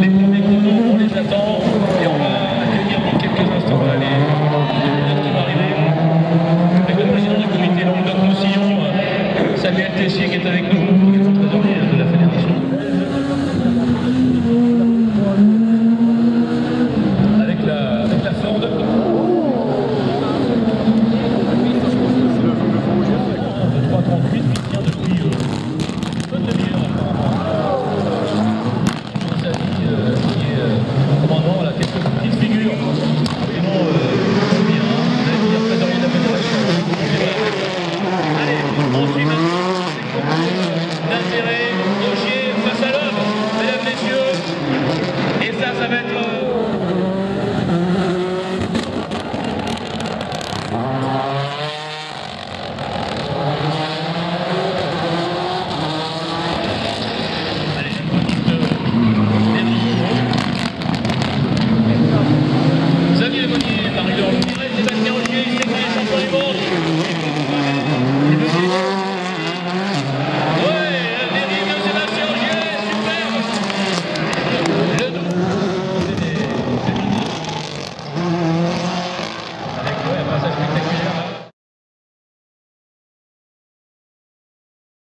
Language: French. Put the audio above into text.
les premiers chronos, on les attend et on va accueillir dans quelques instants là, les pilotes qui vont arriver. Avec le président du comité Languedoc-Roussillon, euh, Samuel Tessier qui est avec nous.